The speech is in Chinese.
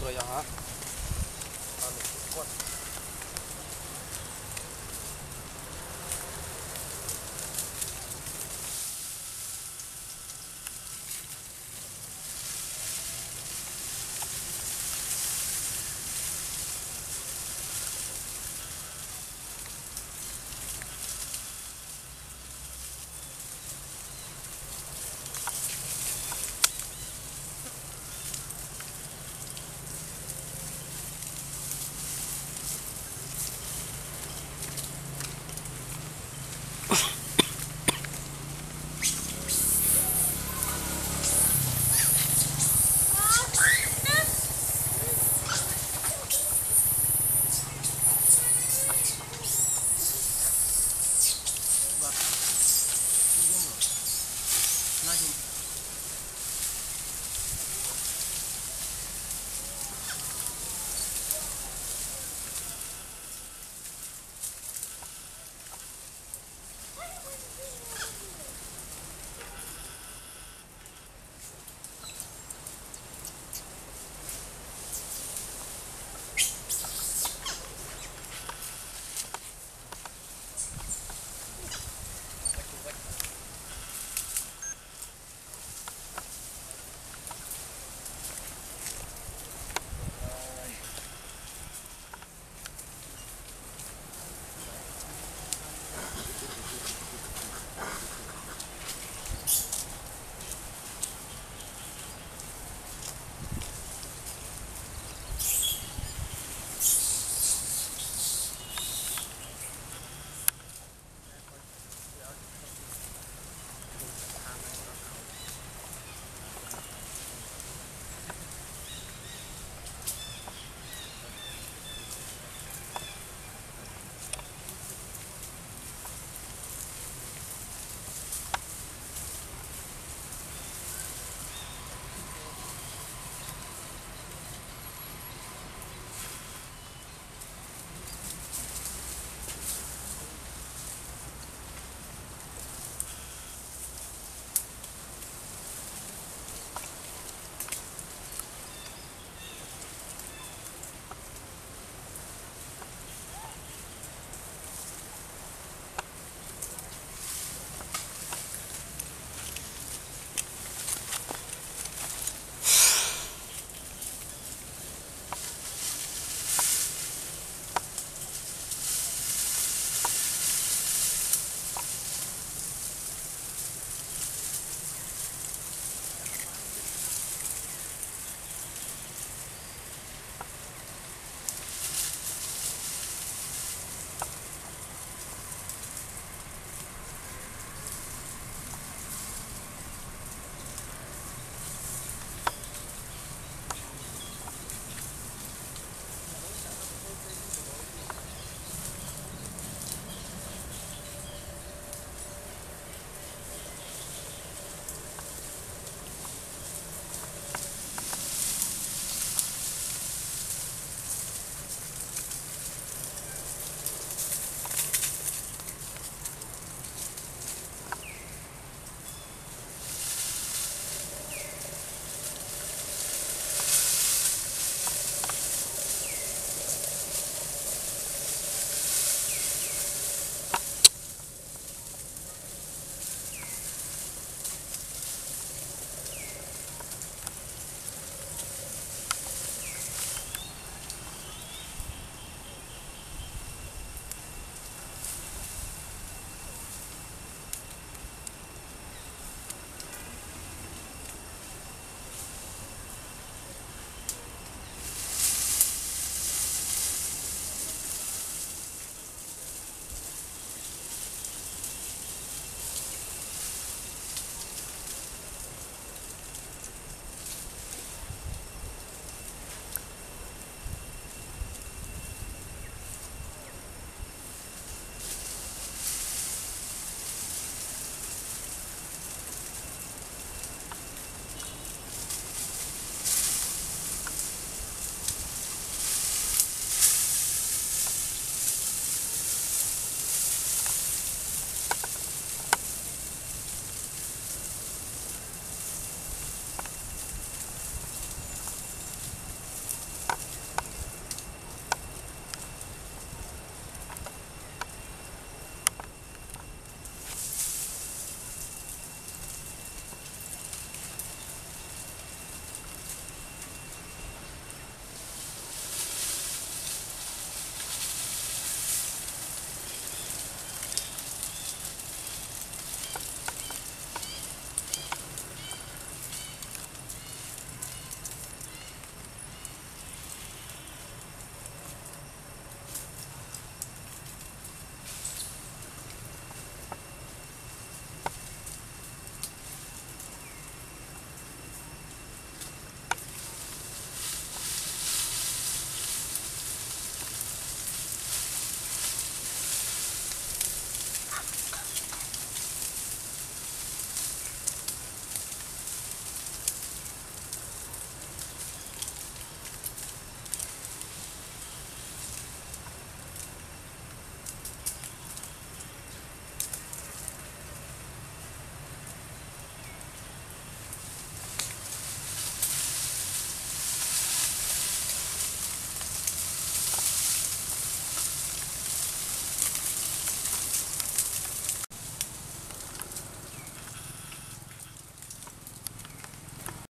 Saya 啊。那就